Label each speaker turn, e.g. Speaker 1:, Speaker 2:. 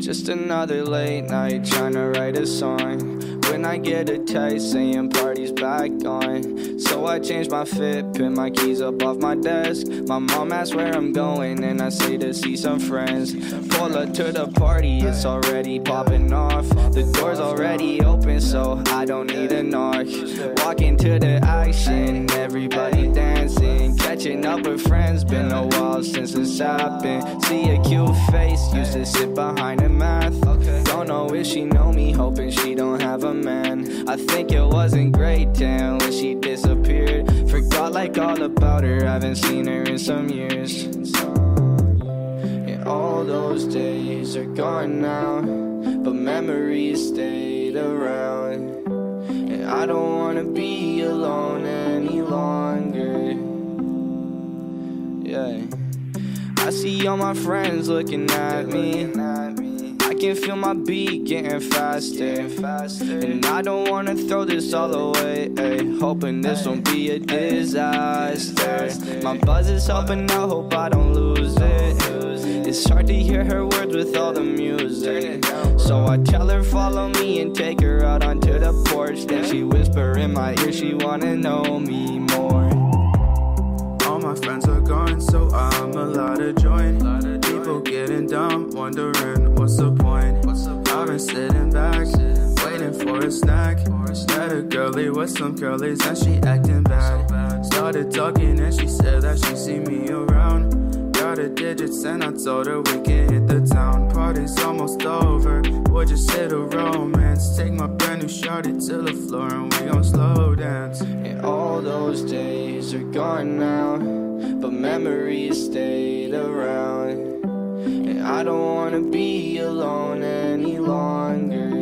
Speaker 1: Just another late night trying to write a song. When I get a text saying party's back on. So I change my fit, put my keys up off my desk. My mom asks where I'm going, and I say to see some friends. Pull up to the party, it's already popping off. The door's already open, so I don't need a knock. Walk into the Up with friends, been a while since it's happened. See a cute face, used to sit behind a math. Don't know if she know me, hoping she don't have a man. I think it wasn't great, damn, when she disappeared. Forgot like all about her, haven't seen her in some years. And all those days are gone now, but memories stayed around. And I don't wanna be alone any longer. See all my friends looking at me. I can feel my beat getting faster. And I don't wanna throw this all away. Ay, hoping this won't be a disaster. My buzz is helping out, hope I don't lose it. It's hard to hear her words with all the music. So I tell her, follow me and take her out onto the porch. Then she whisper in my ear, she wanna know me more.
Speaker 2: All my friends are gone, so I'm a allowed to join. People getting dumb, wondering what's the point. I've been sitting back, waiting for a snack. Met a girlie with some curlies and she acting bad. Started talking and she said that she see me around. Got her digits and I told her we can hit the town. Party's almost over, we'll just hit a romance. Take my brand new shorty to the floor and we gon' slow dance.
Speaker 1: And all those days are gone now, memories stayed around. And I don't wanna be alone any longer.